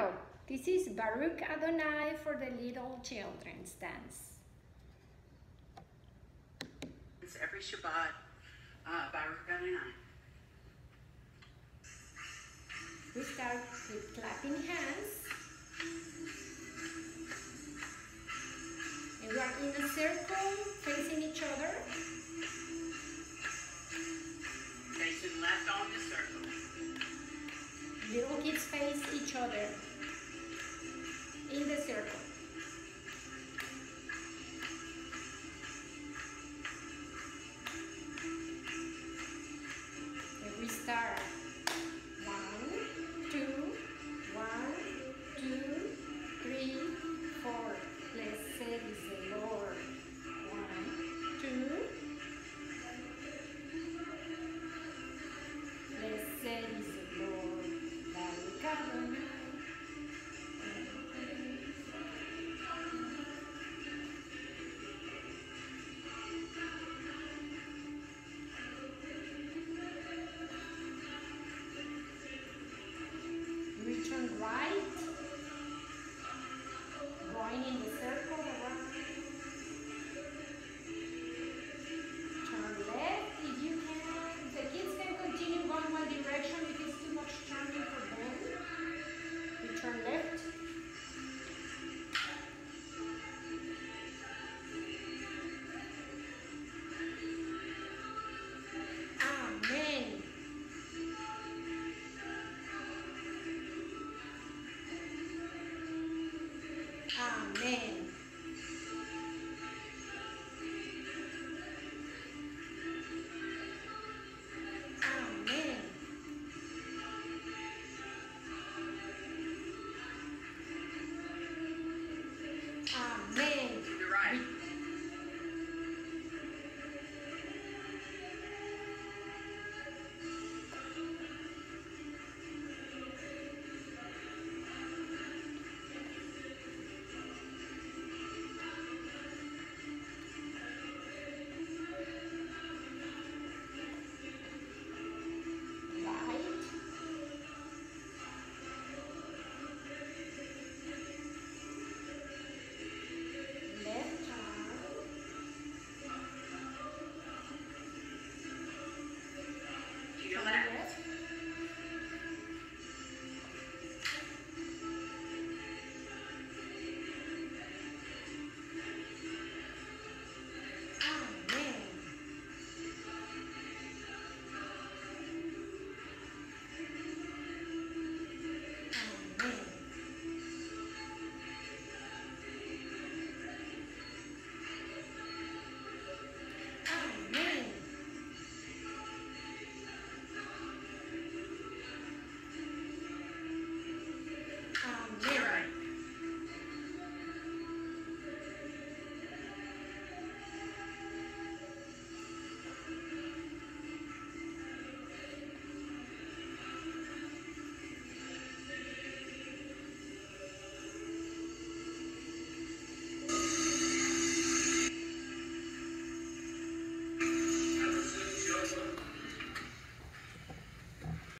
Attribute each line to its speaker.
Speaker 1: Hello, this is Baruch Adonai for the Little Children's Dance.
Speaker 2: It's every Shabbat uh, Baruch Adonai.
Speaker 1: We start with clapping hands. And we are in a circle facing each other.
Speaker 2: Facing left on the circle.
Speaker 1: Little kids face each other in the circle. And we start. Going in Amen.